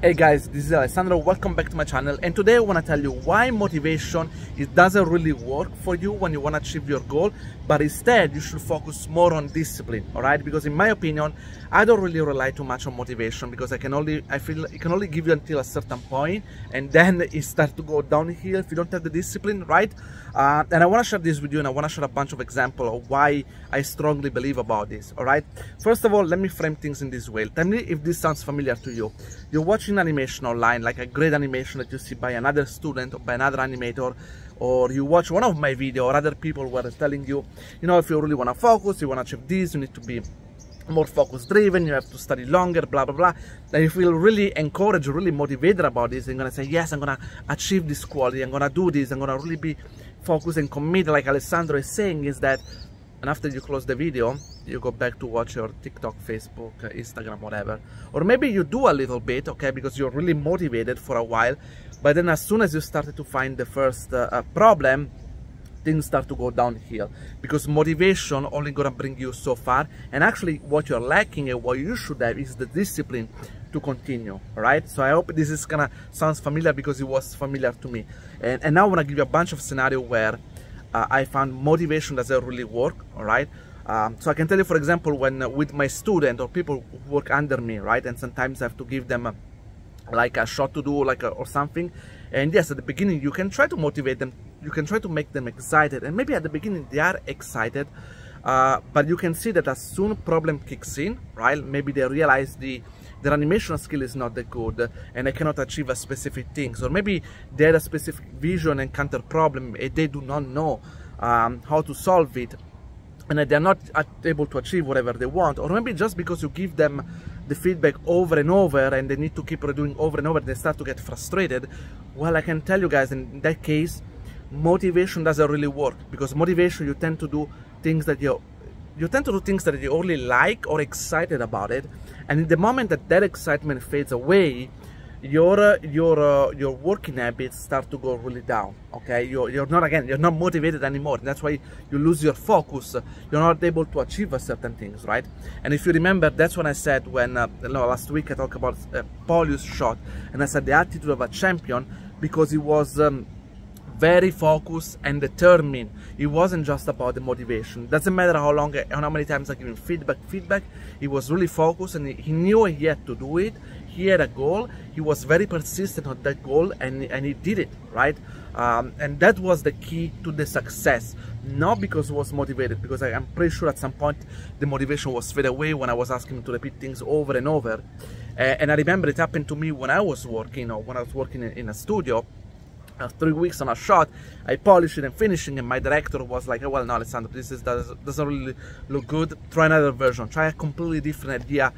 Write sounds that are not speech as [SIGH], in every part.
Hey guys, this is Alessandro, welcome back to my channel. And today I want to tell you why motivation it doesn't really work for you when you want to achieve your goal but instead you should focus more on discipline alright? Because in my opinion I don't really rely too much on motivation because I can only I feel it can only give you until a certain point and then it starts to go downhill if you don't have the discipline right uh, and I want to share this with you and I want to share a bunch of examples of why I strongly believe about this alright? First of all let me frame things in this way. Tell me if this sounds familiar to you. You're watching animation online, like a great animation that you see by another student or by another animator, or you watch one of my video or other people were telling you, you know, if you really want to focus, you want to achieve this, you need to be more focus driven, you have to study longer, blah, blah, blah. And you feel really encouraged, really motivated about this, you're going to say, yes, I'm going to achieve this quality, I'm going to do this, I'm going to really be focused and committed, like Alessandro is saying, is that and after you close the video you go back to watch your tiktok facebook uh, instagram whatever. Or maybe you do a little bit okay because you're really motivated for a while. But then as soon as you started to find the first uh, uh, problem things start to go downhill because motivation only gonna bring you so far and actually what you're lacking and what you should have is the discipline to continue right so i hope this is gonna sounds familiar because it was familiar to me and, and now i want to give you a bunch of scenario where uh, I found motivation doesn't really work, all right? Um, so I can tell you, for example, when uh, with my student or people who work under me, right? And sometimes I have to give them a, like a shot to do like a, or something. And yes, at the beginning, you can try to motivate them. You can try to make them excited. And maybe at the beginning, they are excited. Uh, but you can see that as soon problem kicks in, right? Maybe they realize the their animation skill is not that good and they cannot achieve a specific thing. So maybe they had a specific vision and counter problem and they do not know um, how to solve it and they're not able to achieve whatever they want or maybe just because you give them the feedback over and over and they need to keep redoing over and over they start to get frustrated well i can tell you guys in that case motivation doesn't really work because motivation you tend to do things that you you tend to do things that you only like or excited about it. And in the moment that that excitement fades away your uh, your uh, your working habits start to go really down okay? You're, you're not again you're not motivated anymore. That's why you lose your focus. You're not able to achieve a certain things right? And if you remember that's when i said when uh, last week i talked about uh, Paulius shot. And i said the attitude of a champion because he was um, very focused and determined. It wasn't just about the motivation. Doesn't matter how long, how many times I give him feedback. Feedback. He was really focused and he knew he had to do it. He had a goal. He was very persistent on that goal and and he did it right. Um, and that was the key to the success. Not because he was motivated, because I, am pretty sure at some point the motivation was fade away when I was asking him to repeat things over and over. Uh, and I remember it happened to me when I was working, or when I was working in, in a studio uh, three weeks on a shot, I polished it and finishing, and my director was like, well, no, Alessandro, this is, does, doesn't really look good. Try another version. Try a completely different idea.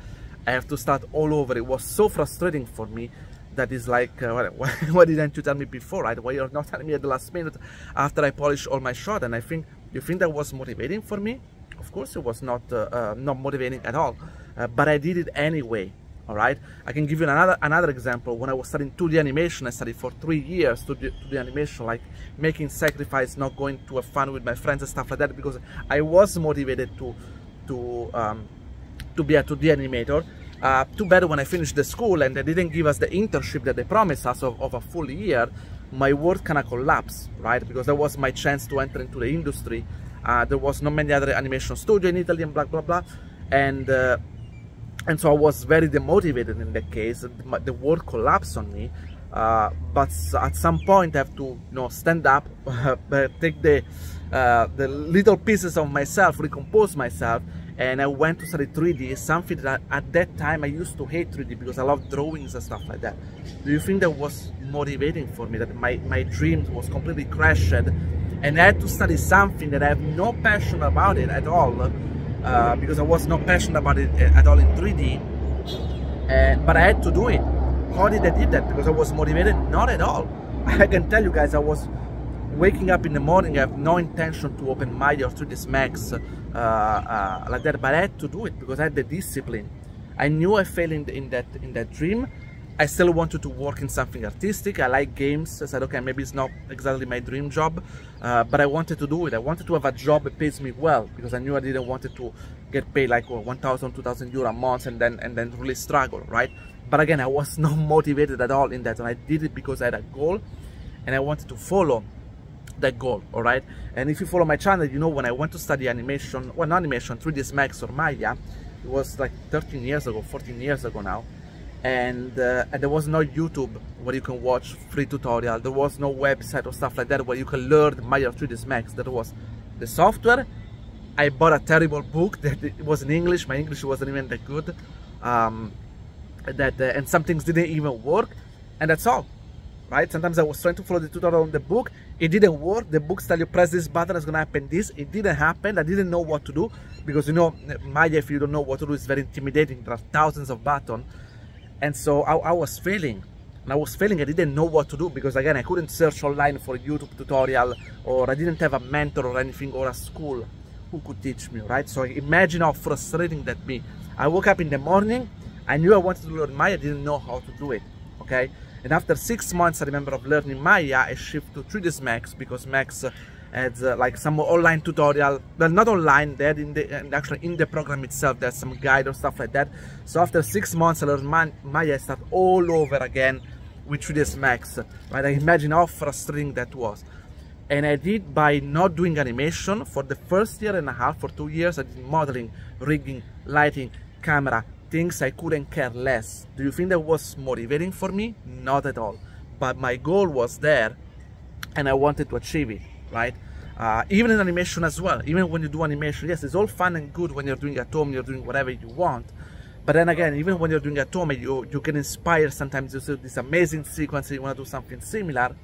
I have to start all over. It was so frustrating for me that is like, uh, [LAUGHS] why, why didn't you tell me before, right? Why you're not [LAUGHS] telling me at the last minute after I polish all my shot? And I think, you think that was motivating for me? Of course it was not, uh, uh not motivating at all, uh, but I did it anyway all right? I can give you another another example. When i was studying 2d animation i studied for three years to do, the animation like making sacrifice not going to have fun with my friends and stuff like that because i was motivated to to um, to be a 2d animator. Uh, too bad when i finished the school and they didn't give us the internship that they promised us of, of a full year my world kind of collapsed right? Because that was my chance to enter into the industry. Uh, there was not many other animation studio in italy and blah blah blah. And uh, and so I was very demotivated in that case. The world collapsed on me. Uh, but at some point, I have to, you know, stand up, [LAUGHS] take the uh, the little pieces of myself, recompose myself, and I went to study 3D. Something that at that time I used to hate 3D because I love drawings and stuff like that. Do you think that was motivating for me? That my my dream was completely crashed, and I had to study something that I have no passion about it at all uh, because I was not passionate about it at all in 3D. And, but I had to do it. How did I did that? Because I was motivated? Not at all. [LAUGHS] I can tell you guys, I was waking up in the morning. I have no intention to open Maya or 3ds Max uh, uh, like that, but I had to do it because I had the discipline. I knew I failed in, in that in that dream, I still wanted to work in something artistic. I like games. I said, okay, maybe it's not exactly my dream job, uh, but I wanted to do it. I wanted to have a job that pays me well because I knew I didn't want to get paid like 1,000, 2,000 euro a month and then and then really struggle, right? But again, I was [LAUGHS] not motivated at all in that, and I did it because I had a goal, and I wanted to follow that goal. All right. And if you follow my channel, you know when I went to study animation, well, not animation, 3ds Max or Maya, it was like 13 years ago, 14 years ago now and, uh, and there was no YouTube where you can watch free tutorial. There was no website or stuff like that where you can learn Maya 3ds Max. There was the software. I bought a terrible book [LAUGHS] that it was in English. My English wasn't even that good. Um, that uh, and some things didn't even work, and that's all. Right? Sometimes I was trying to follow the tutorial on the book. It didn't work. The books tell you press this button, it's gonna happen this. It didn't happen. I didn't know what to do because you know Maya, if you don't know what to do, is very intimidating. There are thousands of buttons and so I, I, was failing. And I was failing I didn't know what to do because again I couldn't search online for a YouTube tutorial or I didn't have a mentor or anything or a school who could teach me right? So imagine how frustrating that be. I woke up in the morning I knew I wanted to learn Maya I didn't know how to do it okay? And after six months I remember of learning Maya I shifted to 3ds Max because Max uh, had uh, like some online tutorial. Well not online had in the actually in the program itself there's some guide or stuff like that. So after six months i learned maya start all over again with 3ds max. Right i imagine how frustrating that was. And i did by not doing animation for the first year and a half for two years i did modeling rigging lighting camera things i couldn't care less. Do you think that was motivating for me? Not at all. But my goal was there and i wanted to achieve it right? Uh, even in animation as well, even when you do animation, yes, it's all fun and good when you're doing at home, you're doing whatever you want. But then again, even when you're doing at home, you, you get inspired sometimes you see this amazing sequence, you want to do something similar,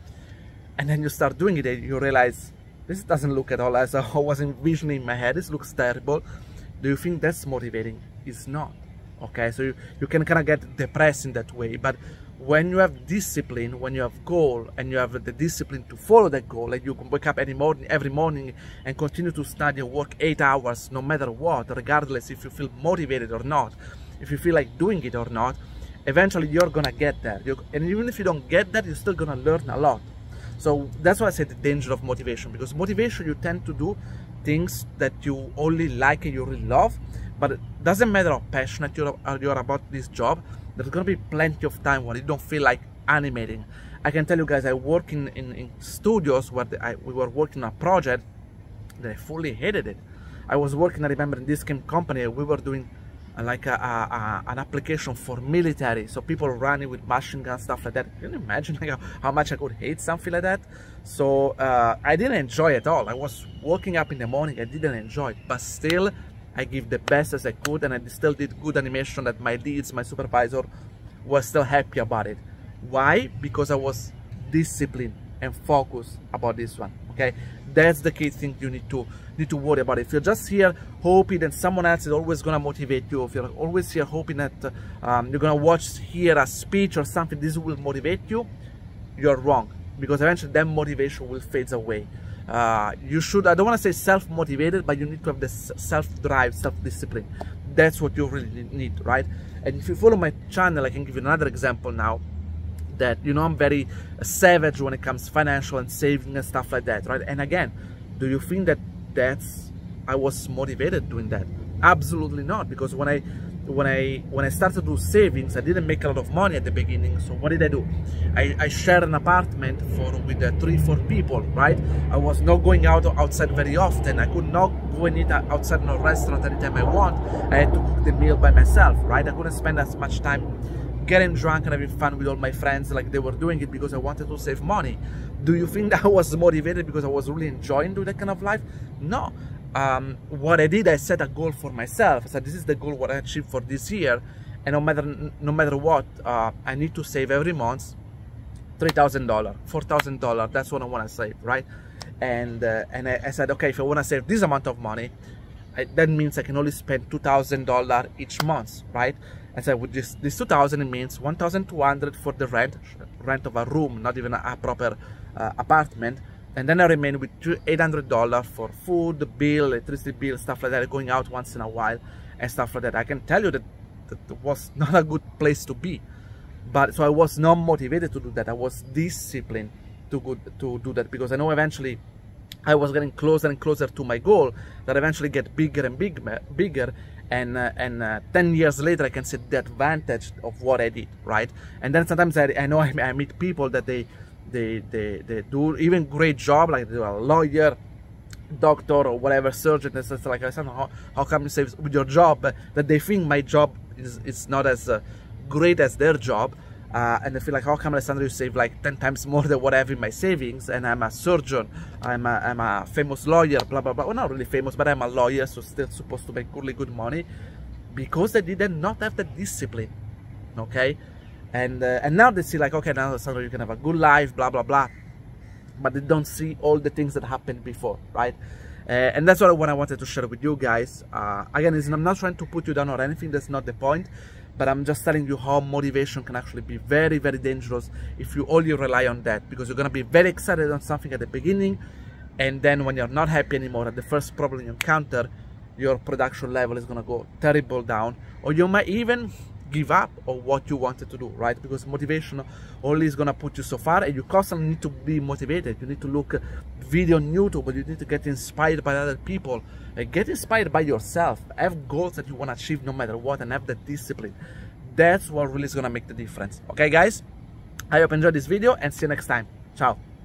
and then you start doing it and you realize, this doesn't look at all as I [LAUGHS] was envisioning in my head, this looks terrible. Do you think that's motivating? It's not. Okay, so you, you can kind of get depressed in that way, but when you have discipline, when you have goal, and you have the discipline to follow that goal, and you can wake up every morning, every morning and continue to study and work eight hours, no matter what, regardless if you feel motivated or not, if you feel like doing it or not, eventually you're gonna get there. You're, and even if you don't get that, you're still gonna learn a lot. So that's why I say the danger of motivation, because motivation you tend to do things that you only like and you really love, but it doesn't matter how passionate you're about this job there's gonna be plenty of time when you don't feel like animating. I can tell you guys, I work in, in, in studios where the, I, we were working on a project that I fully hated it. I was working, I remember, in this game company, we were doing uh, like a, a, an application for military, so people running with machine guns, stuff like that. Can you imagine [LAUGHS] like, how much I could hate something like that? So uh, I didn't enjoy it at all. I was waking up in the morning, I didn't enjoy it, but still I give the best as I could and I still did good animation that my leads, my supervisor was still happy about it. Why? Because I was disciplined and focused about this one. Okay, that's the key thing you need to need to worry about. If you're just here hoping that someone else is always gonna motivate you, if you're always here hoping that um, you're gonna watch here a speech or something, this will motivate you, you're wrong because eventually that motivation will fade away uh, you should i don't want to say self-motivated but you need to have this self-drive self-discipline. That's what you really need right? And if you follow my channel i can give you another example now that you know i'm very savage when it comes financial and saving and stuff like that right? And again do you think that that's i was motivated doing that? Absolutely not because when i when I when I started to do savings, I didn't make a lot of money at the beginning. So what did I do? I, I shared an apartment for with uh, three, four people, right? I was not going out outside very often. I could not go and eat outside in a restaurant anytime I want. I had to cook the meal by myself, right? I couldn't spend as much time getting drunk and having fun with all my friends like they were doing it because I wanted to save money. Do you think [LAUGHS] that I was motivated because I was really enjoying doing that kind of life? No um, what I did, I set a goal for myself. I said, this is the goal what I achieved for this year. And no matter, no matter what, uh, I need to save every month $3,000, $4,000. That's what I want to save, right? And, uh, and I, I, said, okay, if I want to save this amount of money, I, that means I can only spend $2,000 each month, right? I said, with this, this 2000 it means 1,200 for the rent, rent of a room, not even a, a proper uh, apartment and then I remain with $800 for food, the bill, electricity bill, stuff like that, going out once in a while and stuff like that. I can tell you that that was [LAUGHS] not a good place to be. But so I was not motivated to do that. I was disciplined to go, to do that because I know eventually I was getting closer and closer to my goal that eventually get bigger and big, bigger and uh, and uh, 10 years later i can see the advantage of what i did right and then sometimes i, I know I, I meet people that they they, they they do even great job like they're a lawyer doctor or whatever surgeon stuff like I said how, how come you save with your job? That they think my job is, is not as uh, great as their job uh, and I feel like how come Alessandro you save like 10 times [LAUGHS] more than what I have in my savings and I'm a surgeon I'm a, I'm a famous lawyer blah blah blah. Well not really famous but I'm a lawyer so still supposed to make really good money because they didn't not have the discipline okay and uh, and now they see like okay now Alessandro you can have a good life blah blah blah. But they don't see all the things that happened before right? Uh, and that's what, what I wanted to share with you guys. Uh, again I'm not trying to put you down or anything that's not the point. But I'm just telling you how motivation can actually be very very dangerous if you only rely on that. Because you're gonna be very excited on something at the beginning and then when you're not happy anymore at the first problem you encounter your production level is gonna go terrible down. Or you might even give up on what you wanted to do right? Because motivation only is gonna put you so far and you constantly need to be motivated. You need to look uh, video on youtube you need to get inspired by other people. And get inspired by yourself. Have goals that you want to achieve no matter what and have the discipline. That's what really is gonna make the difference. Okay guys? I hope you enjoyed this video and see you next time. Ciao